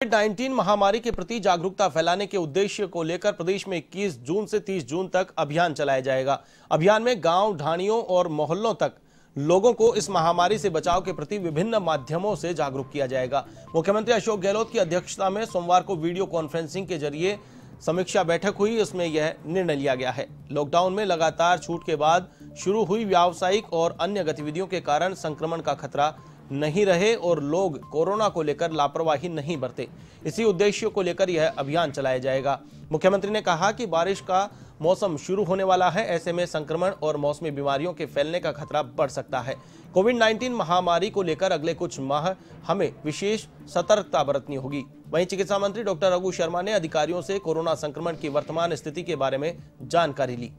Covid 19 महामारी के प्रति जागरूकता फैलाने के उद्देश्य को लेकर प्रदेश में 21 जून से 30 जून तक अभियान चलाया जाएगा। अभियान में गाँव, ढाणियों और मोहल्लों तक लोगों को इस महामारी से बचाव के प्रति विभिन्न माध्यमों से जागरूक किया जाएगा। मुख्यमंत्री अशोक गहलोत की अध्यक्षता में सोमवार को वीडियो कॉन्फ्रेंसिंग के ज़रिए समीक्षा बैठक हुई, उसमें यह निर्णय लिया गया है। लॉकडाउन में लगातार छूट के बाद शुरू हुई व्यावसायिक और अन्य गतिविधियों के कारण संक्रमण का खतरा नहीं रहे और लोग कोरोना को लेकर लापरवाही नहीं बरते। इसी उद्देश्य को लेकर यह अभियान चलाया जाएगा। मुख्यमंत्री ने कहा कि बारिश का मौसम शुरू होने वाला है। ऐसे में संक्रमण और मौसमी बीमारियों के फैलने का खतरा बढ़ सकता है। कोविड 19 महामारी को लेकर अगले कुछ माह हमें विशेष सतर्कता बरतनी होगी। वहीं चिकित्सा मंत्री डॉक्टर रघु शर्मा ने अधिकारियों से कोरोना संक्रमण की वर्तमान स्थिति के बारे में जानकारी ली।